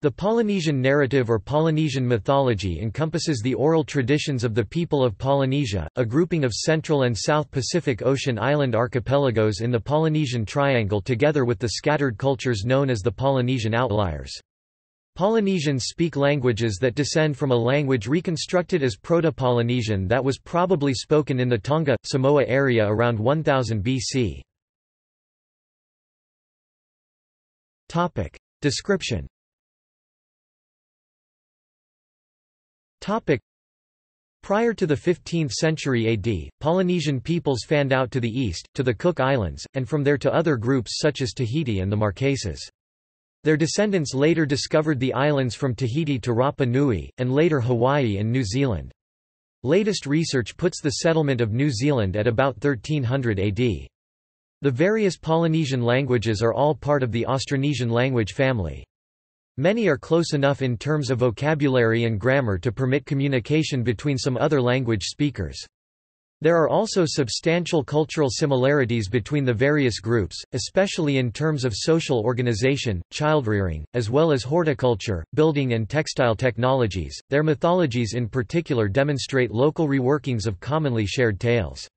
The Polynesian narrative or Polynesian mythology encompasses the oral traditions of the people of Polynesia, a grouping of Central and South Pacific Ocean island archipelagos in the Polynesian Triangle together with the scattered cultures known as the Polynesian outliers. Polynesians speak languages that descend from a language reconstructed as Proto-Polynesian that was probably spoken in the Tonga, Samoa area around 1000 BC. Description Prior to the 15th century AD, Polynesian peoples fanned out to the east, to the Cook Islands, and from there to other groups such as Tahiti and the Marquesas. Their descendants later discovered the islands from Tahiti to Rapa Nui, and later Hawaii and New Zealand. Latest research puts the settlement of New Zealand at about 1300 AD. The various Polynesian languages are all part of the Austronesian language family. Many are close enough in terms of vocabulary and grammar to permit communication between some other language speakers. There are also substantial cultural similarities between the various groups, especially in terms of social organization, childrearing, as well as horticulture, building and textile technologies. Their mythologies in particular demonstrate local reworkings of commonly shared tales.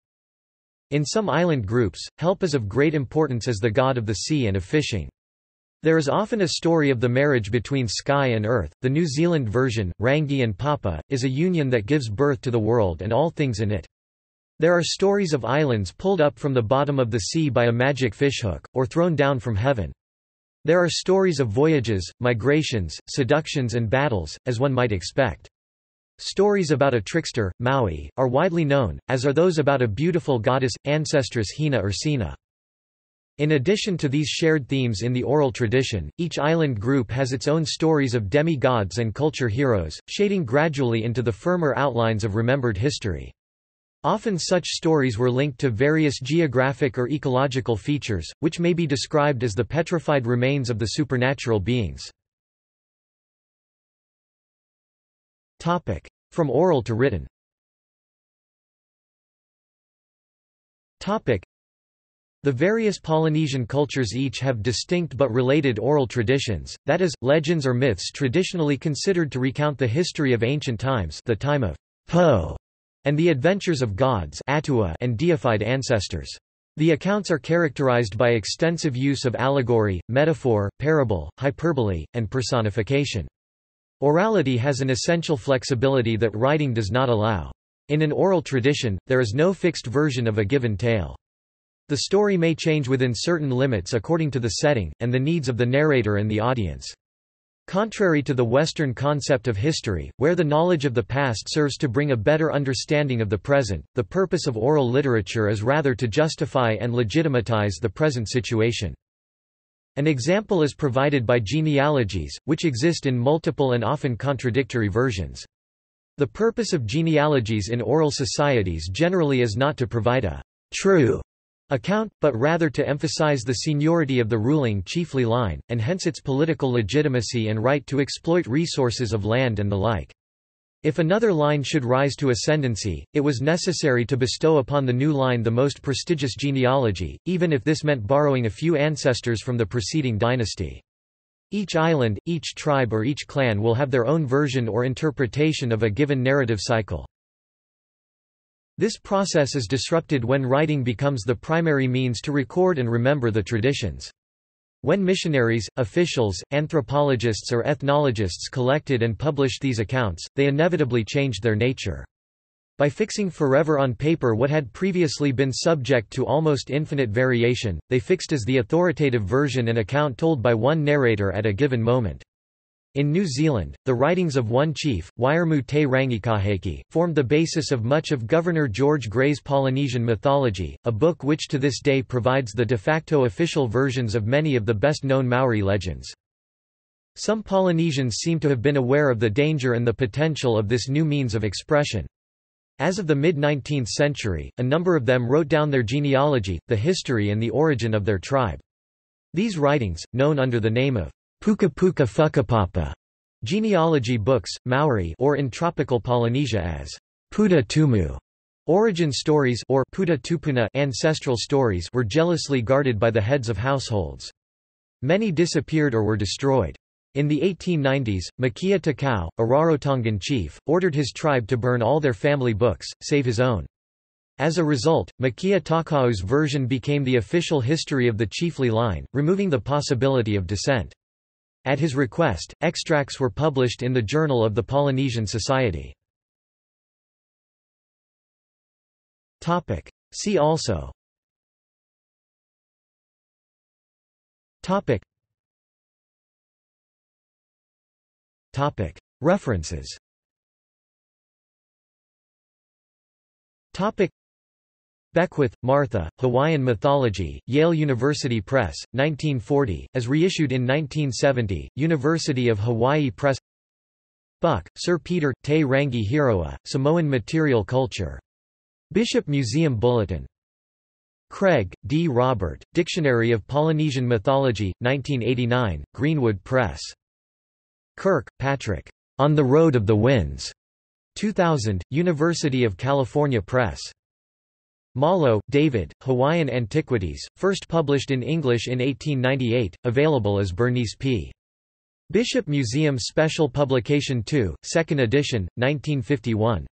In some island groups, help is of great importance as the god of the sea and of fishing. There is often a story of the marriage between sky and earth. The New Zealand version, Rangi and Papa, is a union that gives birth to the world and all things in it. There are stories of islands pulled up from the bottom of the sea by a magic fishhook, or thrown down from heaven. There are stories of voyages, migrations, seductions and battles, as one might expect. Stories about a trickster, Maui, are widely known, as are those about a beautiful goddess, ancestress Hina or Sina. In addition to these shared themes in the oral tradition, each island group has its own stories of demi-gods and culture heroes, shading gradually into the firmer outlines of remembered history. Often such stories were linked to various geographic or ecological features, which may be described as the petrified remains of the supernatural beings. From oral to written the various Polynesian cultures each have distinct but related oral traditions, that is, legends or myths traditionally considered to recount the history of ancient times the time of Po and the adventures of gods Atua and deified ancestors. The accounts are characterized by extensive use of allegory, metaphor, parable, hyperbole, and personification. Orality has an essential flexibility that writing does not allow. In an oral tradition, there is no fixed version of a given tale. The story may change within certain limits according to the setting, and the needs of the narrator and the audience. Contrary to the Western concept of history, where the knowledge of the past serves to bring a better understanding of the present, the purpose of oral literature is rather to justify and legitimatize the present situation. An example is provided by genealogies, which exist in multiple and often contradictory versions. The purpose of genealogies in oral societies generally is not to provide a true account, but rather to emphasize the seniority of the ruling chiefly line, and hence its political legitimacy and right to exploit resources of land and the like. If another line should rise to ascendancy, it was necessary to bestow upon the new line the most prestigious genealogy, even if this meant borrowing a few ancestors from the preceding dynasty. Each island, each tribe or each clan will have their own version or interpretation of a given narrative cycle. This process is disrupted when writing becomes the primary means to record and remember the traditions. When missionaries, officials, anthropologists or ethnologists collected and published these accounts, they inevitably changed their nature. By fixing forever on paper what had previously been subject to almost infinite variation, they fixed as the authoritative version an account told by one narrator at a given moment. In New Zealand, the writings of one chief, Wiremu te Rangikaheke, formed the basis of much of Governor George Grey's Polynesian mythology, a book which to this day provides the de facto official versions of many of the best-known Maori legends. Some Polynesians seem to have been aware of the danger and the potential of this new means of expression. As of the mid-19th century, a number of them wrote down their genealogy, the history and the origin of their tribe. These writings, known under the name of Puka Puka Whakapapa genealogy books, Maori or in tropical Polynesia as Puta Tumu. Origin stories or Puta Tupuna ancestral stories were jealously guarded by the heads of households. Many disappeared or were destroyed. In the 1890s, Makea Takau, a Rarotongan chief, ordered his tribe to burn all their family books, save his own. As a result, Makea Takau's version became the official history of the chiefly line, removing the possibility of dissent. At his request, extracts were published in the Journal of the Polynesian Society. See also. Topic. Topic. References. Topic Beckwith, Martha, Hawaiian Mythology, Yale University Press, 1940, as reissued in 1970, University of Hawaii Press Buck, Sir Peter, Te Rangi Hiroa, Samoan Material Culture. Bishop Museum Bulletin. Craig, D. Robert, Dictionary of Polynesian Mythology, 1989, Greenwood Press. Kirch, Patrick. On the Road of the Winds. 2000, University of California Press. Malo, David, Hawaiian Antiquities, first published in English in 1898, available as Bernice P. Bishop Museum Special Publication 2, 2nd edition, 1951.